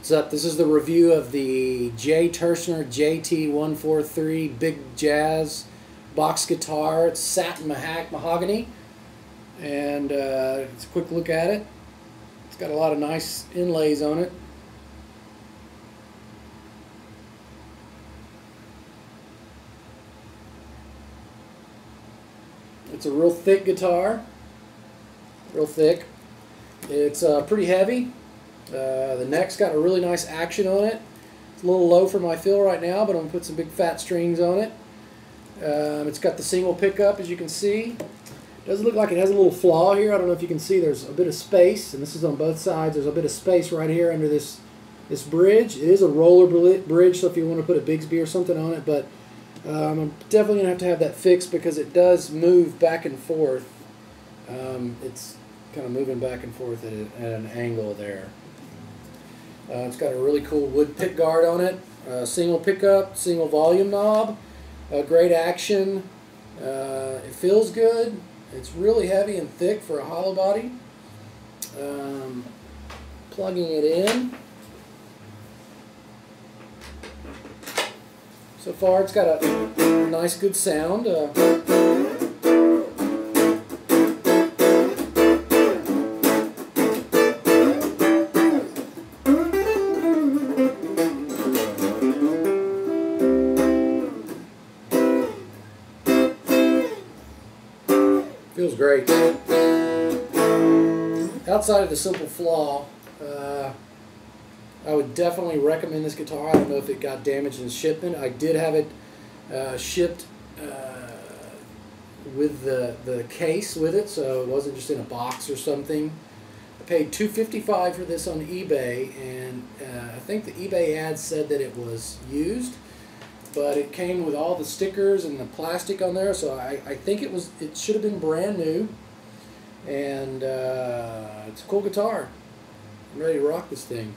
What's up? This is the review of the Jay Turser JT143 Big Jazz box guitar. It's satin mahogany, and uh, it's a quick look at it. It's got a lot of nice inlays on it. It's a real thick guitar, real thick. It's uh, pretty heavy. Uh, the neck's got a really nice action on it. It's a little low for my feel right now, but I'm going to put some big fat strings on it. Um, it's got the single pickup, as you can see. It does look like it has a little flaw here. I don't know if you can see. There's a bit of space, and this is on both sides. There's a bit of space right here under this this bridge. It is a roller bridge, so if you want to put a Bigsby or something on it, but um, I'm definitely going to have to have that fixed because it does move back and forth. Um, it's kind of moving back and forth at, a, at an angle there. Uh, it's got a really cool wood pick guard on it, uh, single pickup, single volume knob, uh, great action. Uh, it feels good. It's really heavy and thick for a hollow body. Um, plugging it in. So far it's got a nice good sound. Feels great. Outside of the simple flaw, uh, I would definitely recommend this guitar. I don't know if it got damaged in shipment. I did have it uh, shipped uh, with the, the case with it, so it wasn't just in a box or something. I paid 255 for this on eBay, and uh, I think the eBay ad said that it was used but it came with all the stickers and the plastic on there so I, I think it was it should have been brand new. And uh, it's a cool guitar. I'm ready to rock this thing